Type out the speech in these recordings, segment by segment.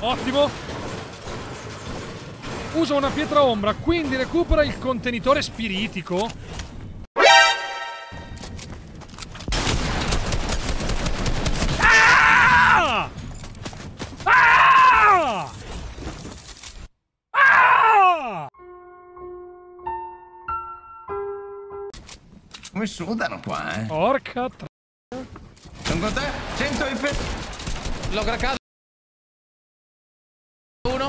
Ottimo. Usa una pietra ombra, quindi recupera il contenitore spiritico. Ah! Ah! Ah! Come sudano qua, eh? Porca tra... Sono con te? 100 IP. L'ho craccato. Uno.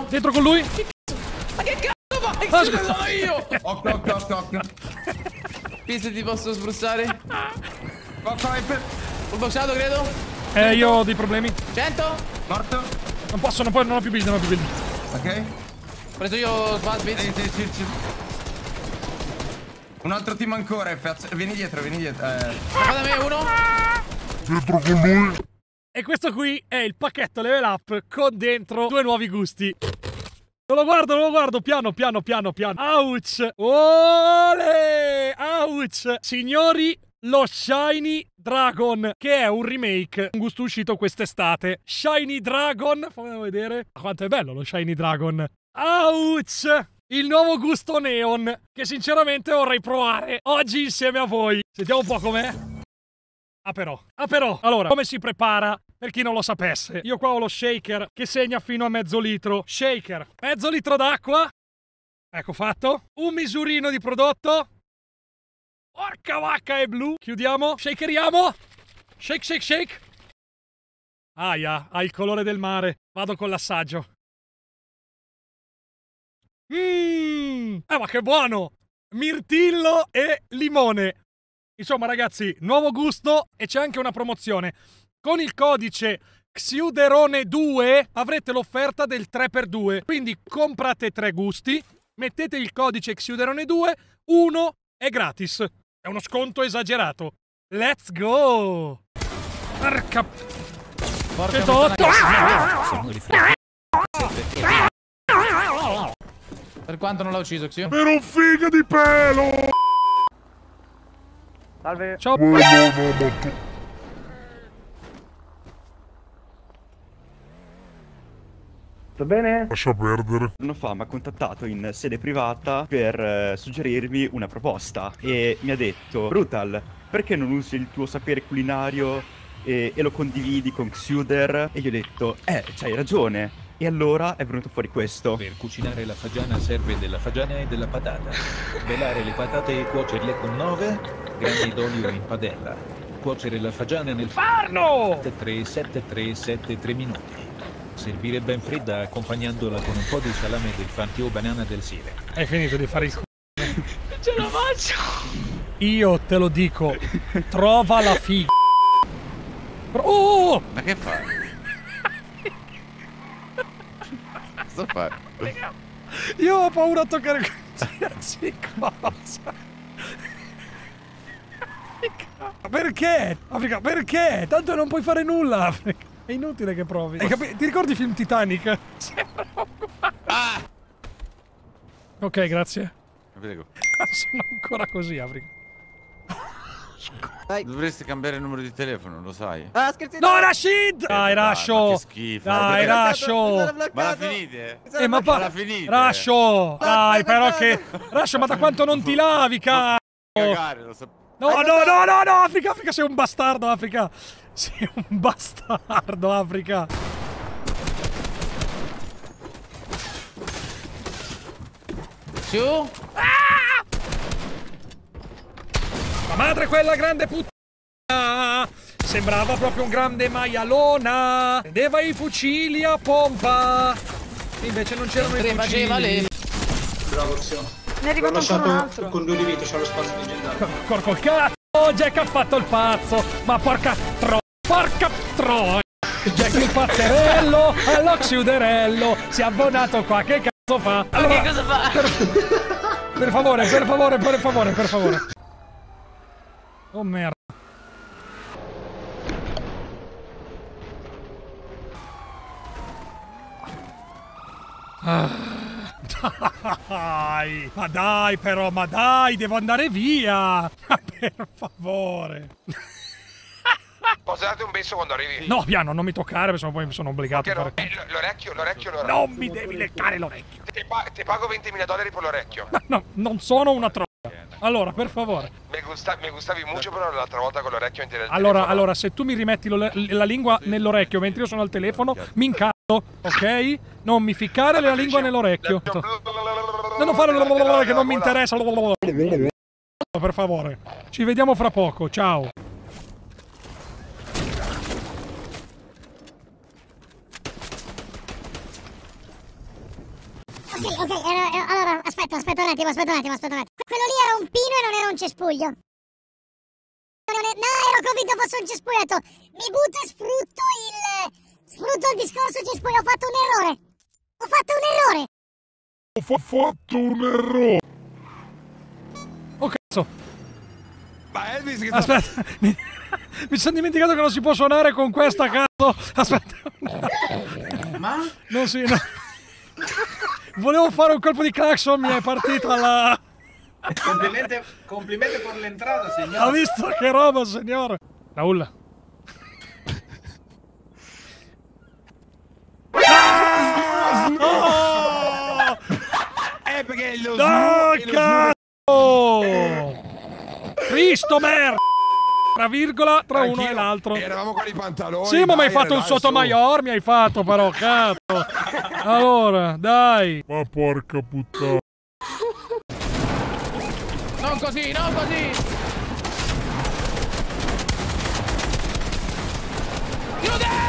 Dentro con lui? Ma che cazzo fai? Ah, scusa. sono io. Occhio, occhio, occhio, occhio. Pizza ti posso spruzzare? Un boxato credo. Eh, io ho dei problemi. 100. Morto. Non posso, non, può, non ho più build, non ho più build. Ok. Ho preso io Smasbit. Sì, sì, sì, sì. Un altro team ancora, F. Vieni dietro, vieni dietro. Eh. Fa da me uno. E questo qui è il pacchetto level up con dentro due nuovi gusti. Non lo guardo, non lo guardo, piano, piano, piano, piano. Ouch! Ole! Ouch! Signori, lo Shiny Dragon, che è un remake, un gusto uscito quest'estate. Shiny Dragon, fammi vedere. Quanto è bello lo Shiny Dragon. Ouch! Il nuovo gusto neon, che sinceramente vorrei provare oggi insieme a voi. Sentiamo un po' com'è. Ah però, ah però, allora, come si prepara? Per chi non lo sapesse, io qua ho lo shaker che segna fino a mezzo litro. Shaker, mezzo litro d'acqua. Ecco fatto. Un misurino di prodotto. Porca vacca è blu. Chiudiamo, shakeriamo. Shake, shake, shake. Aia, ha il colore del mare. Vado con l'assaggio. Mmm, eh ma che buono! Mirtillo e limone. Insomma, ragazzi, nuovo gusto e c'è anche una promozione. Con il codice Xiuderone2 avrete l'offerta del 3x2. Quindi comprate tre gusti, mettete il codice Xiuderone2, uno è gratis. È uno sconto esagerato. Let's go! Porca... Porca totto! Per quanto non l'ho ucciso, Xio? Per un figo di pelo! Ciao! Tutto bene? Lascia perdere. giorno fa mi ha contattato in sede privata per eh, suggerirmi una proposta e mi ha detto Brutal, perché non usi il tuo sapere culinario e, e lo condividi con Xuder? E gli ho detto, eh, c'hai ragione. E allora è venuto fuori questo. Per cucinare la fagiana serve della fagiana e della patata. Belare le patate e cuocerle con 9 grammi d'olio in padella. Cuocere la fagiana nel Farno! 3 7 3 7 3 minuti. Servire ben fredda accompagnandola con un po' di salame del fanti o banana del Sire. Hai finito di fare il c***o. Ce la faccio! Io te lo dico, trova la figa. Oh! Ma che fa? Cosa fa? Io ho paura a toccare qualsiasi cosa. Africa. Perché? Africa, perché? Tanto non puoi fare nulla, Africa. È inutile che provi. Ti ricordi il film Titanic? Ah! Ok, grazie. Prego. Sono ancora così, Africa. Dovresti cambiare il numero di telefono, lo sai? Ah, scherzi! No, Rashid! Dai, dai, Rasho! che schifo. Dai, Ma Rasho! Ma la finite? Eh, ma la finite? Rasho! Dai, però che... Rasho, ma da quanto non ti lavi, cazzo? Cagare, lo sapevo. No, no, no, no, no, Africa, Africa, sei un bastardo, Africa. Sei un bastardo, Africa. Su. La madre quella grande puttana. Sembrava proprio un grande maialona. Prendeva i fucili a pompa. Invece non c'erano i Tre faceva le... fucili. Ne è arrivato ancora un altro. Ancora col cazzo. Jack ha fatto il pazzo. Ma porca tro... Porca tro... Jack il pazzerello. Allo xiuderello. Si è abbonato qua. Che cazzo fa? Ma Allora, che cosa fa? Per favore, per favore, per favore, per favore. Oh merda. Ah, dai, ma dai però, ma dai, devo andare via. Ma per favore. Posso darti un beso quando arrivi? No, piano, non mi toccare, perché poi mi sono obbligato a Che no- fare... eh, l'orecchio, l'orecchio, l'orecchio. Non mi devi leccare l'orecchio. Ti, pa- ti pago 20.000 dollari per l'orecchio. No, non sono una tromba. Allora, per favore. Mi, gusta- mi gustavi molto però l'altra volta con l'orecchio in tele- Allora, allora, se tu mi rimetti la lingua nell'orecchio mentre io sono al telefono, mi incazzo, ok? Non mi ficcare la lingua nell'orecchio. Non fare che non mi interessa. Per favore. Ci vediamo fra poco. Ciao. Ok, ok, eh, eh, allora aspetta, aspetta un attimo, aspetta un attimo, aspetta un attimo. Quello lì era un pino e non era un cespuglio. Non è- No, ero convinto fosse un detto, mi butto e sfrutto il. Sfrutto il discorso cespuglio. Ho fatto un errore. Ho fatto un errore. Ho fa- fatto un errore. Oh cazzo. Ma Elvis che sta... Aspetta. Mi, mi sono dimenticato che non si può suonare con questa cazzo. Aspetta. Ma? Non si. no. Volevo fare un colpo di clacson, mi è partita la. Complimenti, complimenti per l'entrata, Ha signor. visto che roba, signore? Raul. Perché lo No, cazzo! Cristo merda! Tra virgola, tra uno Anch'io. e l'altro. Eravamo con i pantaloni. Sì, ma mi hai dai, fatto un dai, su. sottomaior, mi hai fatto però, cazzo. Allora, dai. Ma porca puttana. Non così, non così! Chiude!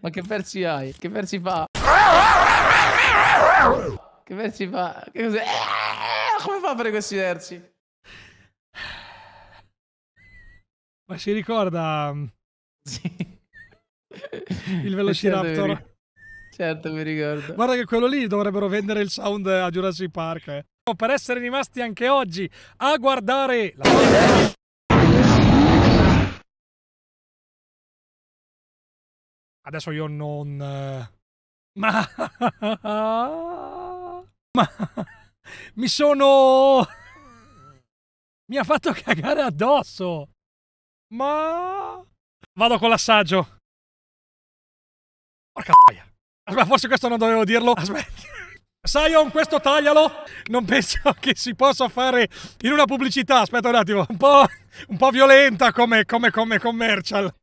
Ma che versi hai? Che versi fa? Che versi fa? Che cos'è? Come fa a fare questi versi? Ma si ricorda mm, Sì. il Velociraptor? Certo, Certo, mi ricordo. Guarda che quello lì dovrebbero vendere il sound a Jurassic Park. eh. Per essere rimasti anche oggi a guardare la Adesso io non... eh, Ma... Ma... Mi sono... Mi ha fatto cagare addosso. Ma... Vado con l'assaggio. Porca troia. Aspetta, forse questo non dovevo dirlo. Aspetta. Sion, questo taglialo. Non penso che si possa fare in una pubblicità. Aspetta un attimo. Un po', un po violenta come, come, come commercial.